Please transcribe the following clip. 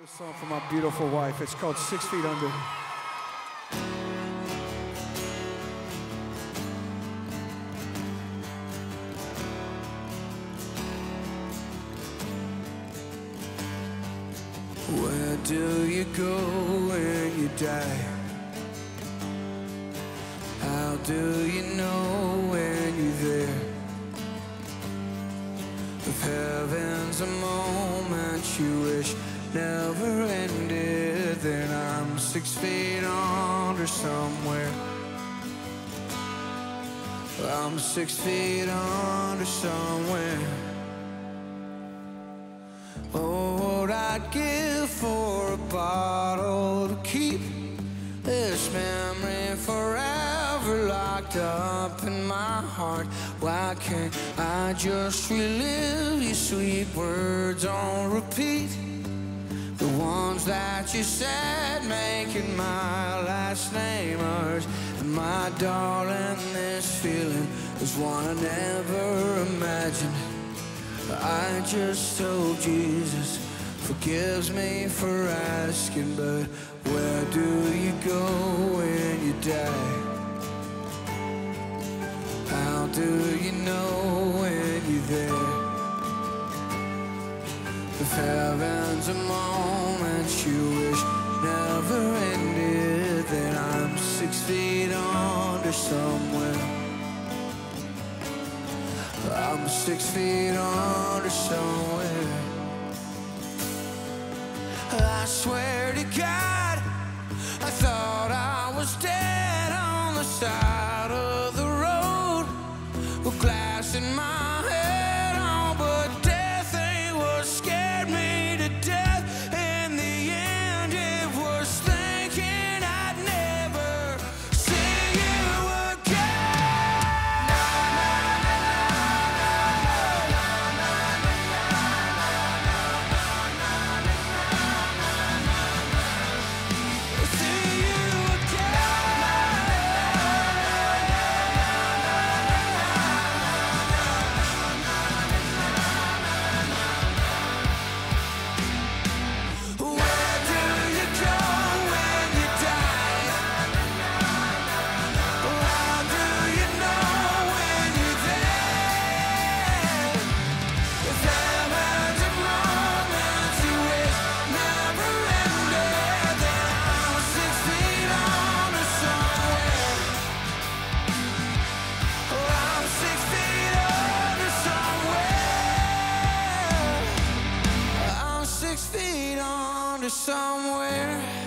This song for my beautiful wife. It's called Six Feet Under. Where do you go when you die? How do you know never ended, then I'm six feet under somewhere. I'm six feet under somewhere. Oh, what I'd give for a bottle to keep this memory forever locked up in my heart. Why can't I just relive your sweet words on repeat? That you said making my last name hers. And my darling, this feeling is one I never imagined. I just hope Jesus forgives me for asking, but where do you go when you die? How do If heaven's a moment you wish never ended, then I'm six feet under somewhere. I'm six feet under somewhere. I swear to God, I thought I was dead on the side under somewhere.